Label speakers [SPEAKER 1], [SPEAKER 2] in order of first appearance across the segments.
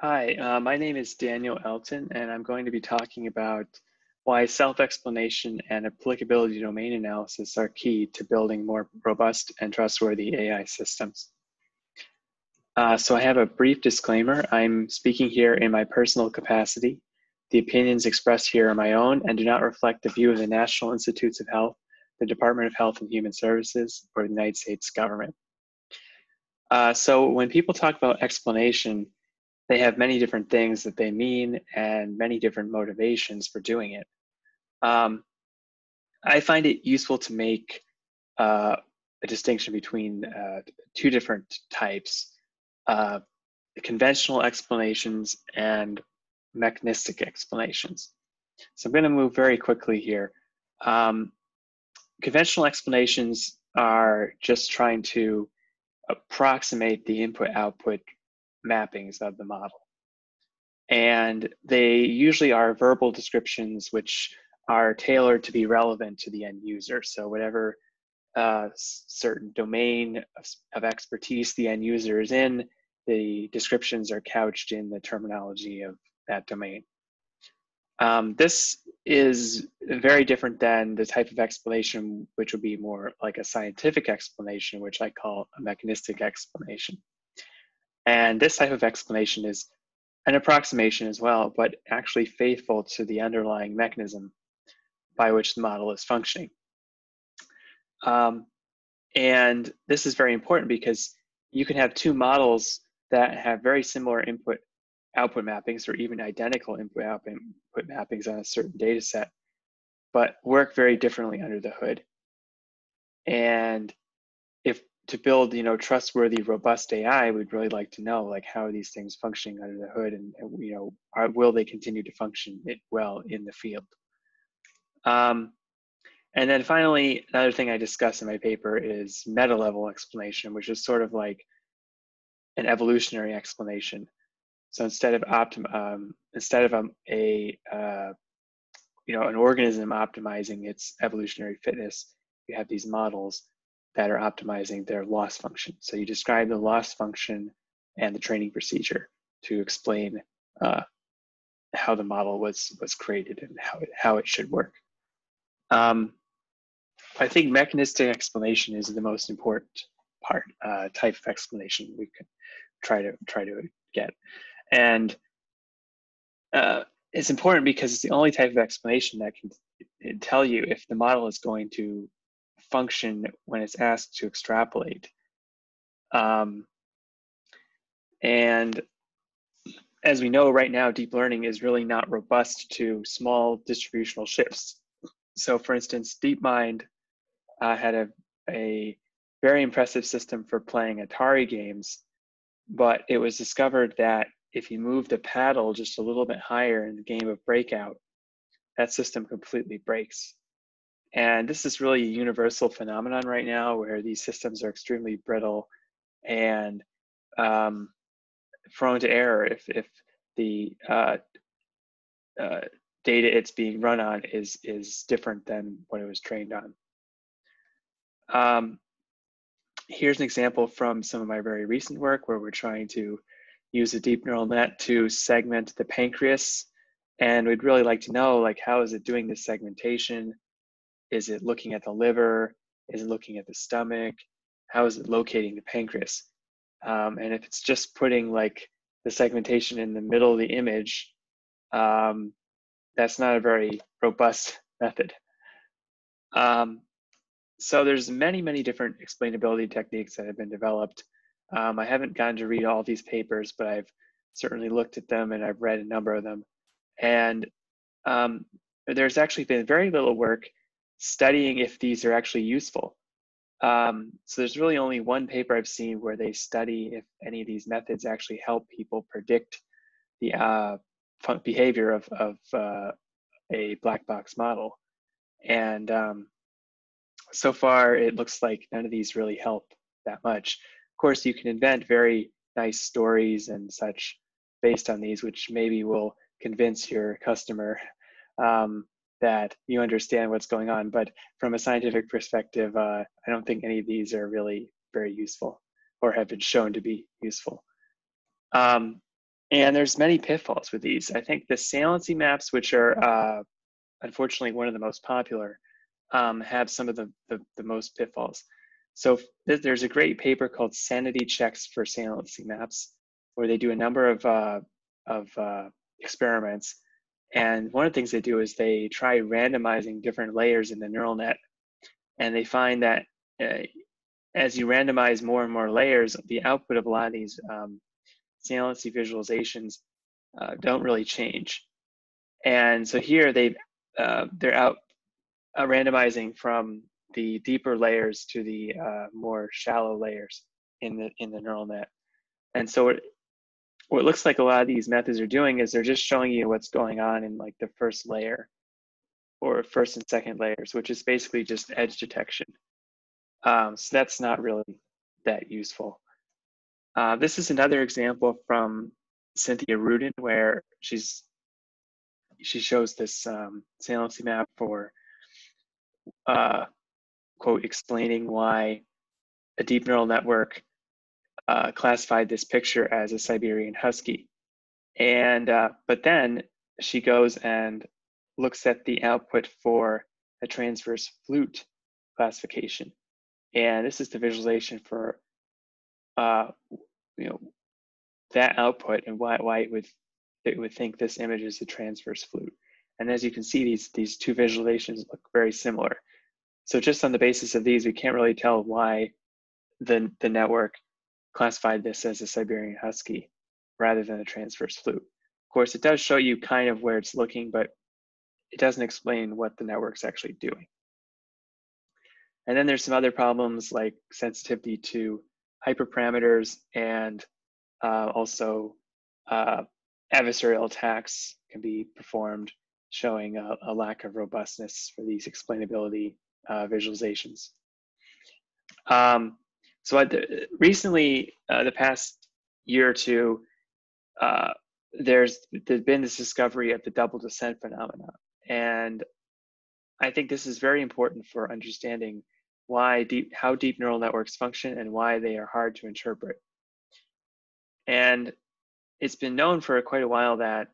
[SPEAKER 1] Hi, uh, my name is Daniel Elton, and I'm going to be talking about why self-explanation and applicability domain analysis are key to building more robust and trustworthy AI systems. Uh, so I have a brief disclaimer. I'm speaking here in my personal capacity. The opinions expressed here are my own and do not reflect the view of the National Institutes of Health, the Department of Health and Human Services, or the United States government. Uh, so when people talk about explanation, they have many different things that they mean and many different motivations for doing it. Um, I find it useful to make uh, a distinction between uh, two different types, uh, conventional explanations and mechanistic explanations. So I'm going to move very quickly here. Um, conventional explanations are just trying to approximate the input-output mappings of the model. And they usually are verbal descriptions which are tailored to be relevant to the end user. So whatever uh, certain domain of, of, expertise the end user is in, the descriptions are couched in the terminology of that domain. Um, this is very different than the type of explanation which would be more like a scientific explanation, which I call a mechanistic explanation. And this type of explanation is an approximation as well, but actually faithful to the underlying mechanism by which the model is functioning. Um, and this is very important because you can have two models that have very similar input output mappings or even identical input output mappings on a certain data set, but work very differently under the hood. And if to build you know trustworthy robust ai we'd really like to know like how are these things functioning under the hood and, and you know are, will they continue to function it well in the field? Um, and then finally another thing i discuss in my paper is meta level explanation which is sort of like an evolutionary explanation. So instead of optim um, instead of um, a uh, you know an organism optimizing its evolutionary fitness you have these models that are optimizing their loss function. So you describe the loss function and the training procedure to explain uh, how the model was was created and how it, how it should work. Um, I think mechanistic explanation is the most important part uh, type of explanation we could try to try to get, and uh, it's important because it's the only type of explanation that can tell you if the model is going to function when it's asked to extrapolate. Um, and as we know right now, deep learning is really not robust to small distributional shifts. So for instance, DeepMind uh, had a, a very impressive system for playing Atari games, but it was discovered that if you move the paddle just a little bit higher in the game of Breakout, that system completely breaks. And this is really a universal phenomenon right now where these systems are extremely brittle and um, prone to error if, if the uh, uh, data it's being run on is, is different than what it was trained on. Um, here's an example from some of my very recent work where we're trying to use a deep neural net to segment the pancreas. And we'd really like to know, like, how is it doing this segmentation? Is it looking at the liver? Is it looking at the stomach? How is it locating the pancreas? Um, and if it's just putting like the segmentation in the middle of the image, um, that's not a very robust method. Um, so there's many, many different explainability techniques that have been developed. Um, I haven't gotten to read all these papers, but I've certainly looked at them and I've read a number of them. And um, there's actually been very little work studying if these are actually useful. Um, so there's really only one paper I've seen where they study if any of these methods actually help people predict the uh, behavior of, of uh, a black box model. And um, so far, it looks like none of these really help that much. Of course, you can invent very nice stories and such based on these, which maybe will convince your customer um, that you understand what's going on. But from a scientific perspective, uh, I don't think any of these are really very useful or have been shown to be useful. Um, and there's many pitfalls with these. I think the saliency maps, which are uh, unfortunately one of the most popular, um, have some of the, the, the most pitfalls. So th there's a great paper called Sanity Checks for Saliency Maps, where they do a number of, uh, of uh, experiments. And one of the things they do is they try randomizing different layers in the neural net. And they find that uh, as you randomize more and more layers, the output of a lot of these um, saliency visualizations uh, don't really change. And so here they uh, they're out uh, randomizing from the deeper layers to the uh, more shallow layers in the in the neural net. And so it, what looks like a lot of these methods are doing is they're just showing you what's going on in like the first layer or first and second layers, which is basically just edge detection. Um, so that's not really that useful. Uh, this is another example from Cynthia Rudin where she's she shows this um, saliency map for uh, quote explaining why a deep neural network uh, classified this picture as a Siberian husky. And uh, but then she goes and looks at the output for a transverse flute classification. And this is the visualization for uh, you know that output and why why it would it would think this image is a transverse flute. And as you can see, these these two visualizations look very similar. So just on the basis of these, we can't really tell why the the network classified this as a Siberian Husky rather than a transverse flute. Of course, it does show you kind of where it's looking, but it doesn't explain what the network's actually doing. And then there's some other problems like sensitivity to hyperparameters and uh, also uh, adversarial attacks can be performed showing a, a, lack of robustness for these explainability uh, visualizations. Um, so I, recently, uh, the past year or two, uh, there's, there's been this discovery of the double descent phenomena. And I think this is very important for understanding why deep, how deep neural networks function and why they are hard to interpret. And it's been known for quite a while that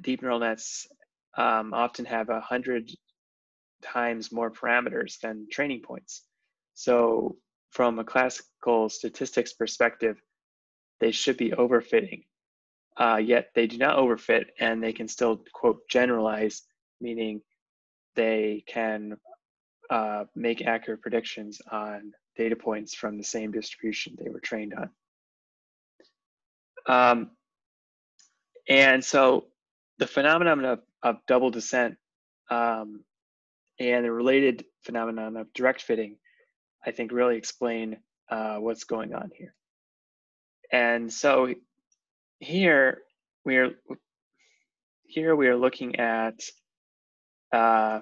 [SPEAKER 1] deep neural nets um, often have a hundred times more parameters than training points. So from a classical statistics perspective, they should be overfitting. Uh, yet they do not overfit and they can still quote generalize, meaning they can uh, make accurate predictions on data points from the same distribution they were trained on. Um, and so the phenomenon of, of double descent um, and the related phenomenon of direct fitting, I think really explain uh, what's going on here. And so here we are here we are looking at uh,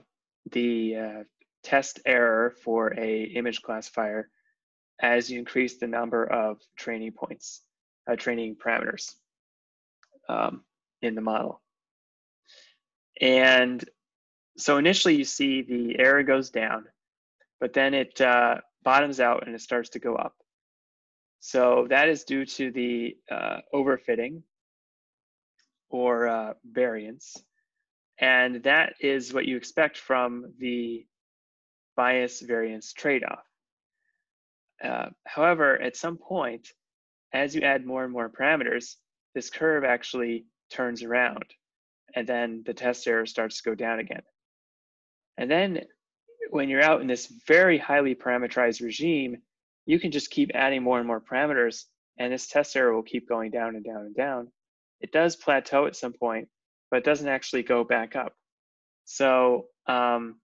[SPEAKER 1] the uh, test error for a image classifier as you increase the number of training points, uh, training parameters um, in the model. And so initially you see the error goes down, but then it uh, bottoms out and it starts to go up. So that is due to the uh, overfitting or uh, variance. And that is what you expect from the bias variance trade-off. Uh, however, at some point, as you add more and more parameters, this curve actually turns around and then the test error starts to go down again. And then when you're out in this very highly parameterized regime, you can just keep adding more and more parameters and this test error will keep going down and down and down. It does plateau at some point, but it doesn't actually go back up. So um,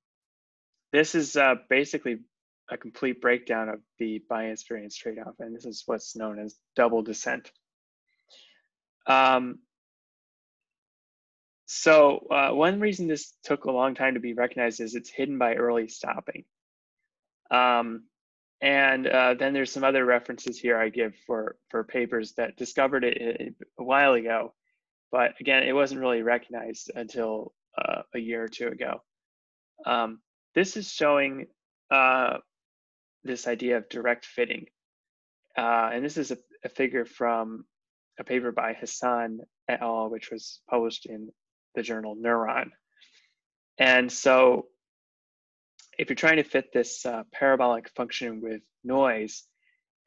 [SPEAKER 1] this is uh, basically a complete breakdown of the bias variance trade-off, and this is what's known as double descent. Um, so uh, one reason this took a long time to be recognized is it's hidden by early stopping. Um, and uh, then there's some other references here I give for, for papers that discovered it a while ago, but again, it wasn't really recognized until uh, a year or two ago. Um, this is showing uh, this idea of direct fitting. Uh, and this is a, a, figure from a paper by Hasson et al., which was published in the journal Neuron. And so if you're trying to fit this uh, parabolic function with noise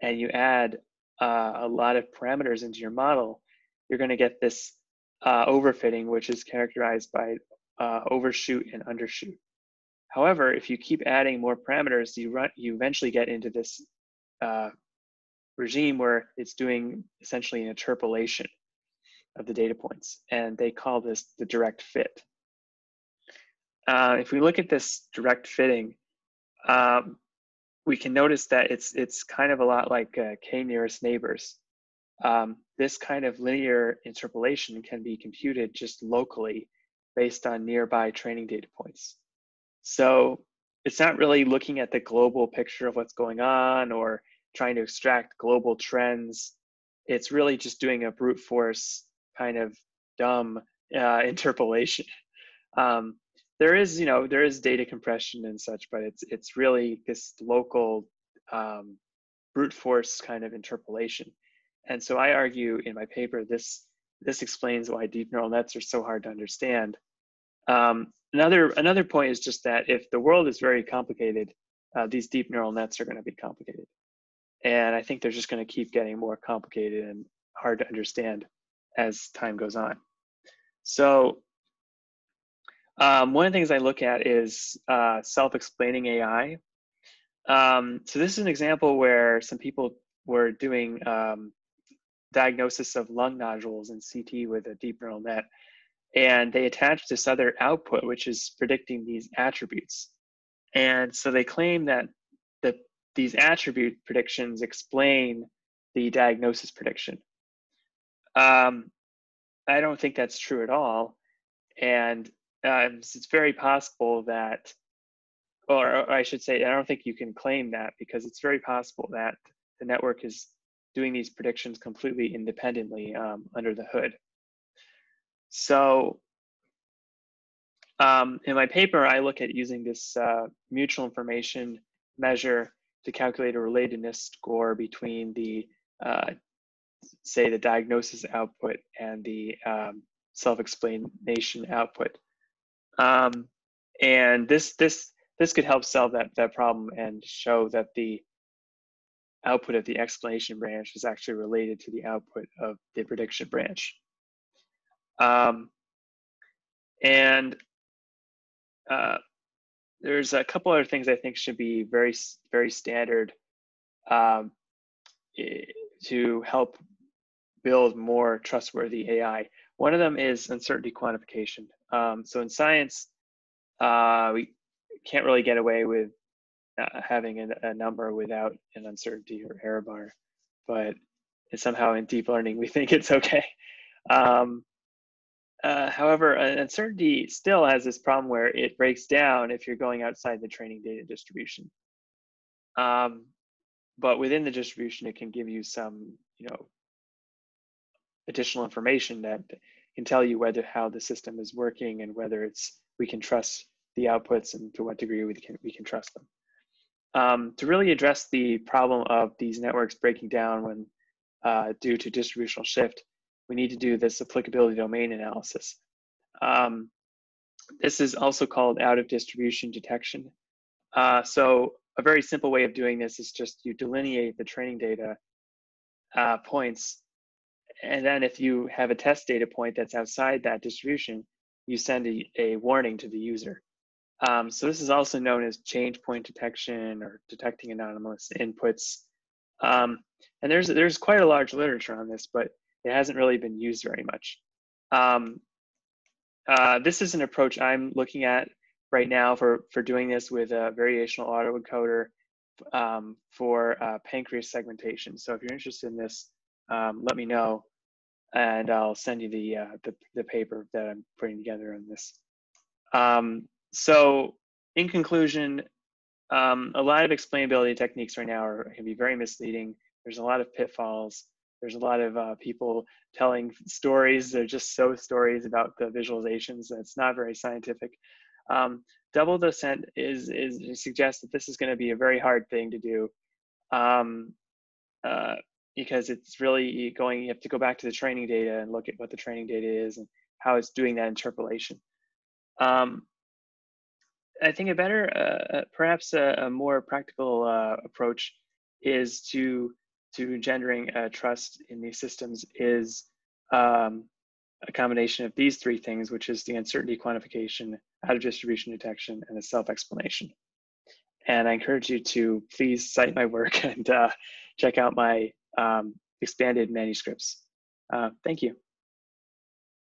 [SPEAKER 1] and you add uh, a lot of parameters into your model, you're going to get this uh, overfitting, which is characterized by uh, overshoot and undershoot. However, if you keep adding more parameters, you, run, you eventually get into this uh, regime where it's doing essentially an interpolation of the data points. And they call this the direct fit. Uh, if we look at this direct fitting, um, we can notice that it's it's kind of a lot like uh, k nearest neighbors. Um, this kind of linear interpolation can be computed just locally based on nearby training data points. So it's not really looking at the global picture of what's going on or trying to extract global trends. It's really just doing a brute force kind of dumb uh, interpolation. Um, there is, you know, there is data compression and such, but it's it's really this local um, brute force kind of interpolation. And so I argue in my paper this this explains why deep neural nets are so hard to understand. Um, another another point is just that if the world is very complicated, uh, these deep neural nets are going to be complicated, and I think they're just going to keep getting more complicated and hard to understand as time goes on. So um, one of the things I look at is uh, self-explaining AI. Um, so this is an example where some people were doing um, diagnosis of lung nodules in CT with a deep neural net, and they attached this other output, which is predicting these attributes. And so they claim that that these attribute predictions explain the diagnosis prediction. Um, I don't think that's true at all. And um, it's very possible that, or, I should say, I don't think you can claim that because it's very possible that the network is doing these predictions completely independently um, under the hood. So um, in my paper, I look at using this uh, mutual information measure to calculate a relatedness score between the, uh, say, the diagnosis output and the um, self-explanation output. Um, and this this this could help solve that that problem and show that the output of the explanation branch is actually related to the output of the prediction branch. Um, and uh, there's a couple other things I think should be very very standard um, to help build more trustworthy AI. One of them is uncertainty quantification. Um, so in science, uh, we can't really get away with uh, having a, a, number without an uncertainty or error bar, but somehow in deep learning we think it's okay. Um, uh, however, uncertainty still has this problem where it breaks down if you're going outside the training data distribution. Um, but within the distribution, it can give you some, you know, additional information that can tell you whether how the system is working and whether it's we can trust the outputs and to what degree we can we can trust them. Um, to really address the problem of these networks breaking down when uh, due to distributional shift, we need to do this applicability domain analysis. Um, this is also called out of distribution detection. Uh, so a very simple way of doing this is just you delineate the training data uh, points and then if you have a test data point that's outside that distribution, you send a, a warning to the user. Um, so this is also known as change point detection or detecting anomalous inputs. Um, and there's there's quite a large literature on this, but it hasn't really been used very much. Um, uh, this is an approach I'm looking at right now for, for doing this with a variational autoencoder um, for uh, pancreas segmentation. So if you're interested in this, um, let me know and I'll send you the, uh, the, the, paper that I'm putting together on this. Um, so in conclusion, um, a lot of explainability techniques right now are, can be very misleading. There's a lot of pitfalls. There's a lot of uh, people telling stories. They're just so stories about the visualizations. It's not very scientific. Um, double descent is, is suggests that this is going to be a very hard thing to do. Um, uh, because it's really going, you have to go back to the training data and look at what the training data is and how it's doing that interpolation. Um, I think a better, uh, uh, perhaps a, a, more practical uh, approach is to to engendering uh, trust in these systems is um, a combination of these three things, which is the uncertainty quantification, out of distribution detection, and the self-explanation. And I encourage you to please cite my work and uh, check out my um, expanded manuscripts. Uh, thank you.